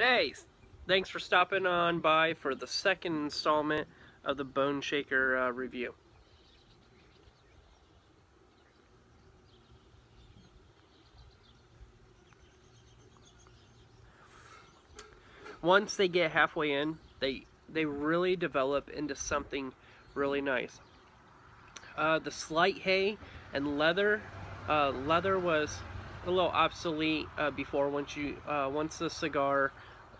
Hey, thanks for stopping on by for the second installment of the Bone Shaker uh, review. Once they get halfway in, they they really develop into something really nice. Uh, the slight hay and leather, uh, leather was a little obsolete uh, before once you uh, once the cigar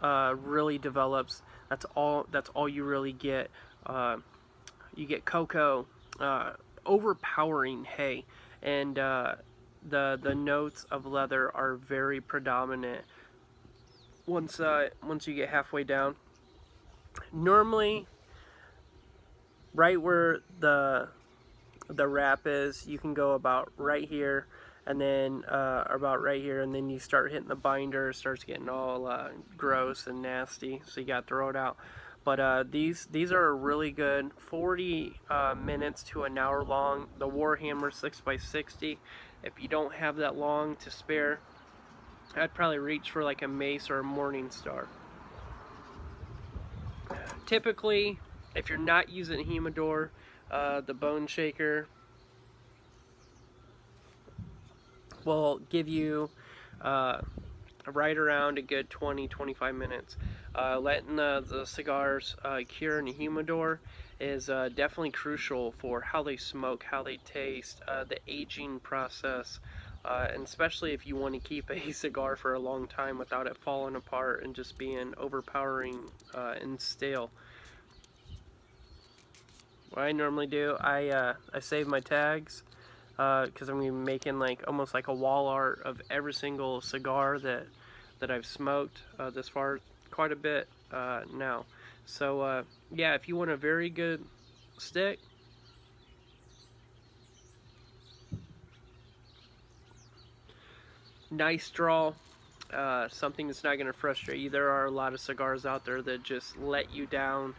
uh, really develops that's all that's all you really get. Uh, you get cocoa uh, overpowering hay and uh, the the notes of leather are very predominant. Once once you get halfway down normally right where the the wrap is you can go about right here and then uh, about right here and then you start hitting the binder it starts getting all uh, gross and nasty so you got to throw it out. But uh, these these are really good. 40 uh, minutes to an hour long. The Warhammer 6x60 if you don't have that long to spare I'd probably reach for like a mace or a morning star. Typically if you're not using a humidor uh, the bone shaker will give you uh, right around a good 20-25 minutes. Uh, letting the, the cigars uh, cure in a humidor is uh, definitely crucial for how they smoke, how they taste, uh, the aging process, uh, and especially if you want to keep a cigar for a long time without it falling apart and just being overpowering and stale. What I normally do, I, I save my tags, because uh, I'm gonna be making like almost like a wall art of every single cigar that that I've smoked uh, this far quite a bit uh, now. So uh, yeah if you want a very good stick nice draw uh, something that's not gonna frustrate you. There are a lot of cigars out there that just let you down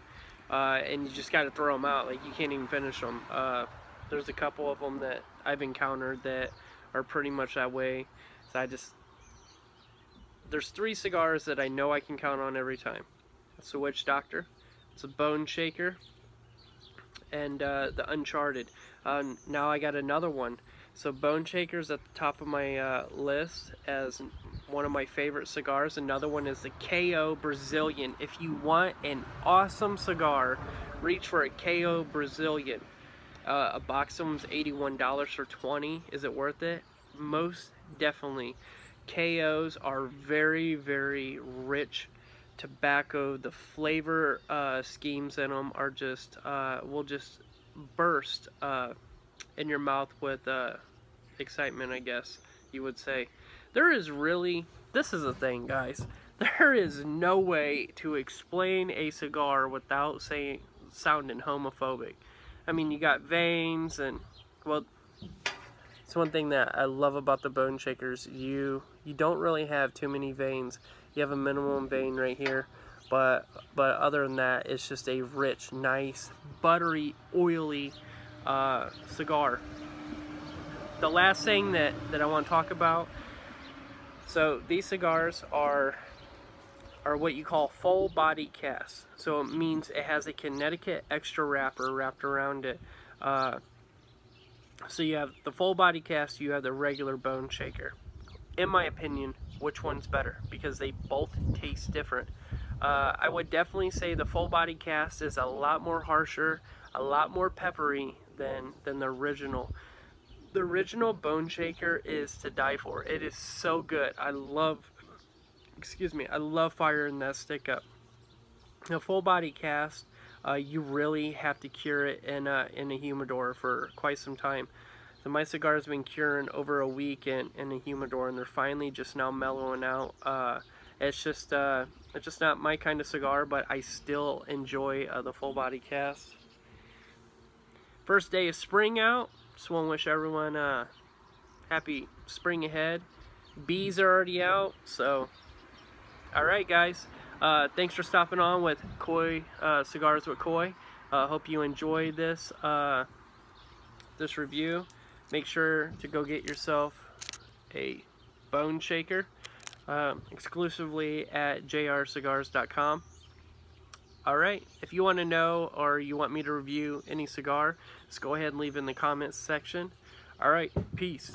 uh, and you just got to throw them out. Like you can't even finish them there's a couple of them that I've encountered that are pretty much that way. So I just, there's three cigars that I know I can count on every time. It's a Witch Doctor, it's a Bone Shaker, and uh, the Uncharted. Uh, now I got another one. So Bone Shaker's at the top of my uh, list as one of my favorite cigars. Another one is the KO Brazilian. If you want an awesome cigar, reach for a KO Brazilian. Uh, a box of them's $81 for 20. Is it worth it? Most definitely. KOs are very, very rich tobacco. The flavor uh, schemes in them are just, uh, will just burst uh, in your mouth with uh, excitement, I guess you would say. There is really, this is the thing, guys. There is no way to explain a cigar without saying sounding homophobic. I mean, you got veins and, well, it's one thing that I love about the bone shakers. You you don't really have too many veins. You have a minimum vein right here, but but other than that, it's just a rich, nice, buttery, oily uh, cigar. The last thing that, that I want to talk about, so these cigars are are what you call full body casts. So it means it has a Connecticut extra wrapper wrapped around it. Uh, so you have the full body cast, you have the regular bone shaker. In my opinion, which one's better? Because they both taste different. Uh, I would definitely say the full body cast is a lot more harsher, a lot more peppery than, than the original. The original bone shaker is to die for. It is so good. I love excuse me, I love firing that stick up. A full body cast, uh, you really have to cure it in a, in a humidor for quite some time. So my cigar has been curing over a week in, in a humidor and they're finally just now mellowing out. Uh, it's just uh, it's just not my kind of cigar, but I still enjoy uh, the full body cast. First day of spring out. Just want to wish everyone uh, happy spring ahead. Bees are already out, so all right, guys. Uh, thanks for stopping on with Coy uh, Cigars with Coy. Uh, hope you enjoyed this uh, this review. Make sure to go get yourself a bone shaker. uh, exclusively at jrcigars.com. Alright, if you want to know or you want me to review any cigar, just go ahead and leave in the comments section. Alright, peace.